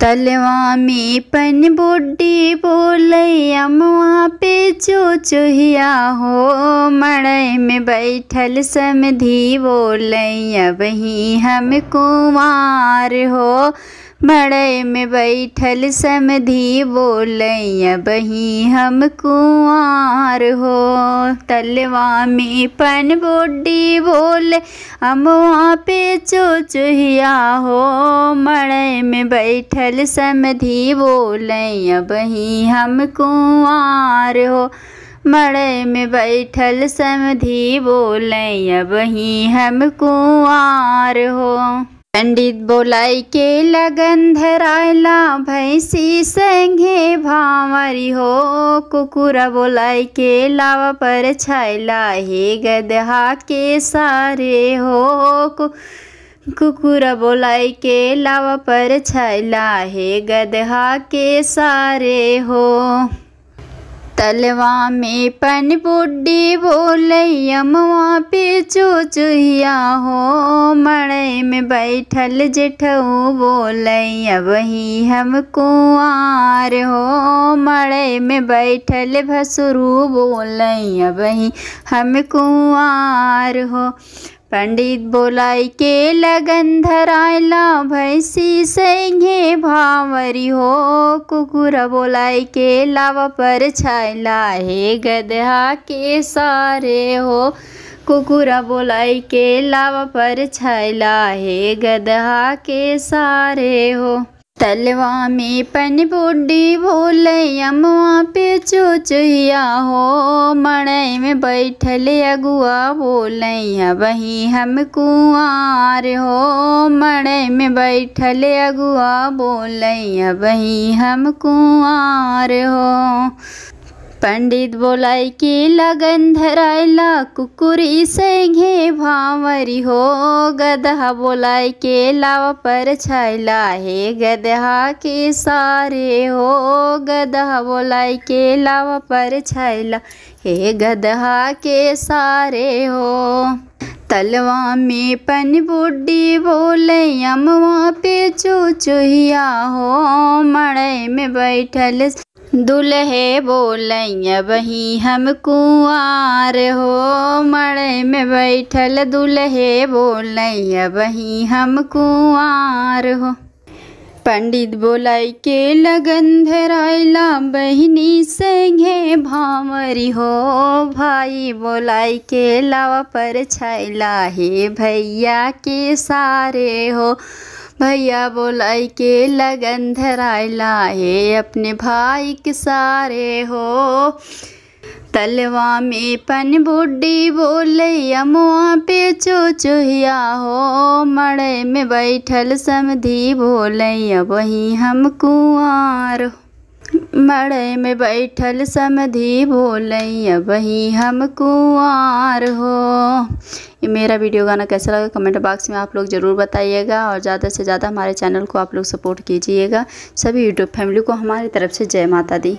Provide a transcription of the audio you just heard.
तलवा में पन बुड्डी बोले वहाँ पे चुचुहिया हो, मड़ई में बैठल समधी बोले अब ही हम कुमार हो। मड़ई में बैठल समधी बोले अब हम कुआर हो। तलवा में पन बुड्डी बोले अमुआ पे चुचुहिया हो। मड़ई में बैठल समधी बोले अब ही हम कुआर हो। मड़ई में बैठल समधी बोले अब ही हम कुआर हो। पंडित बोलाई के लगन धरायला, भैंसी संगे भावरी हो। कुकुरा बोलाई के लावा पर छायला, हे गदहा के सारे हो। कुकुरा बोलाई के लावा पर छायला, हे गदहा के सारे हो। तलवा में पन बोले अमवा पे चुचुहिया हो। मड़ई में बैठल जेठऊ बोले अब ही हम कुआर हो। मड़ई में बैठल भसुरू बोले अब ही हम कुआर हो। पंडित बोलाई के लगन धरायला भैंसी संगे भावरी हो। कुकुर बोलाय के लावा पर छायला हे गदहा के सारे हो। कुकुर बोलाई के लावा पर छायला हे गदहा के सारे हो। तलवा में पन बुड्डी बोले अमुआ पे चुचुहिया हो। मणई में बैठल अगुआ बोले वही हम कुआर हो। मणई में बैठल अगुआ बोले वही हम कुआर हो। पंडित बोलाई के लगन धरायला कुकुरी संगे भावरी हो। गदहा बोलाय के लावा पर छायला हे गदहा के सारे हो। गदहा बोलाय के लावा पर छायला हे गदहा के सारे हो। तलवा में पन बुड्डी बोले अमवा पे चुचुहिया हो। मड़ई में बैठल दुल्हे बोलैया बही हम कुआर हो। मड़े में बैठल दुल्हे बोलैया बही हम कुआर हो। पंडित बोलाई के लगन धरायला बहिनी संगे भावरी हो। भाई बोलाई के लावा पर छायला हे, भैया के सारे हो। भैया बोलाई के लगन धरायला हे अपने भाई के सारे हो। तलवा में पन बुड्डी बोले अमुआ पे चुचुहिया हो। मड़े में बैठल समधी बोले वही हम कुआर मड़े में बैठल समधी बोले वही हम कुआर हो। ये मेरा वीडियो गाना कैसा लगा कमेंट बॉक्स में आप लोग ज़रूर बताइएगा और ज़्यादा से ज़्यादा हमारे चैनल को आप लोग सपोर्ट कीजिएगा। सभी यूट्यूब फैमिली को हमारी तरफ़ से जय माता दी।